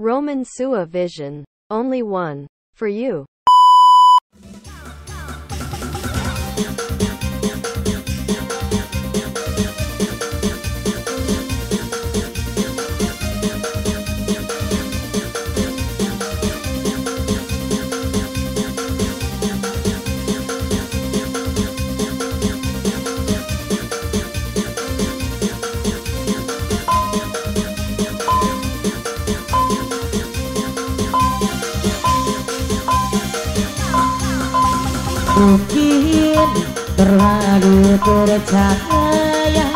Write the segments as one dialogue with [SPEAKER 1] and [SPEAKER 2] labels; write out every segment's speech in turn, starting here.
[SPEAKER 1] Roman Sua Vision. Only one. For you.
[SPEAKER 2] Mungkin terlalu percaya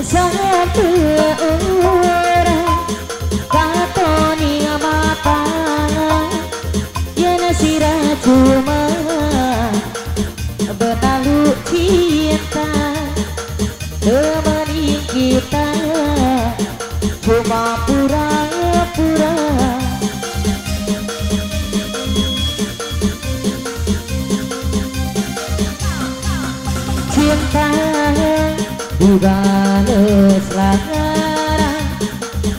[SPEAKER 2] Satu orang Katoni mata Yana sira cuma cinta dibalas lara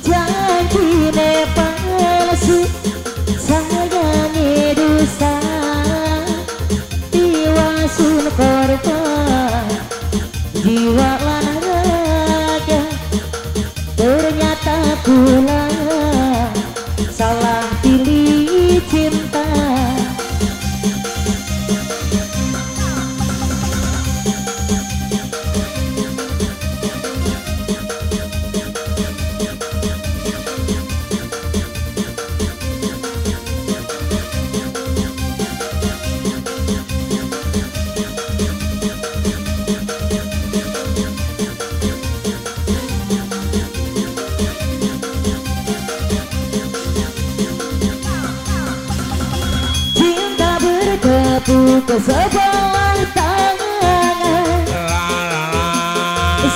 [SPEAKER 2] janji ne palsu sayangnya dusta tiwasun korban jiwa bertepuk ke sebelah tangan.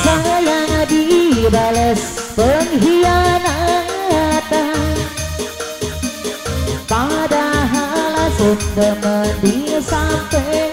[SPEAKER 2] Sayang dibalas pengkhianatan. Padahal sudah sampean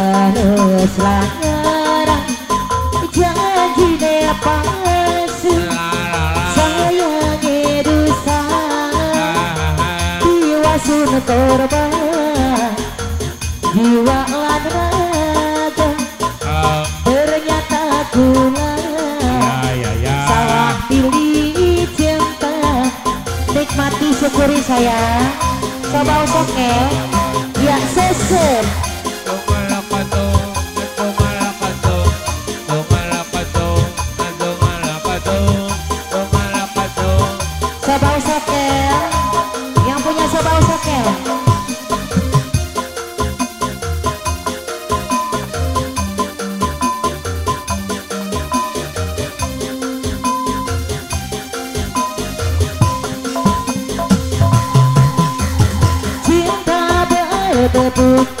[SPEAKER 2] dibalas larang janji dia palsu dosa jiwa sun korban jiwa lan raga ternyata kula salah pilih cinta nikmati syukuri saya coba usokel ya sesep bertepuk sebelah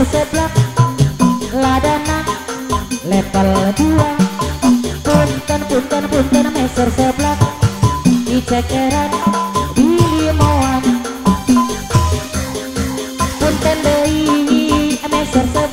[SPEAKER 2] Seblak ladana level dua. Punten punten punten meser seblak di cekeran di limoan. Punten dei meser seblak.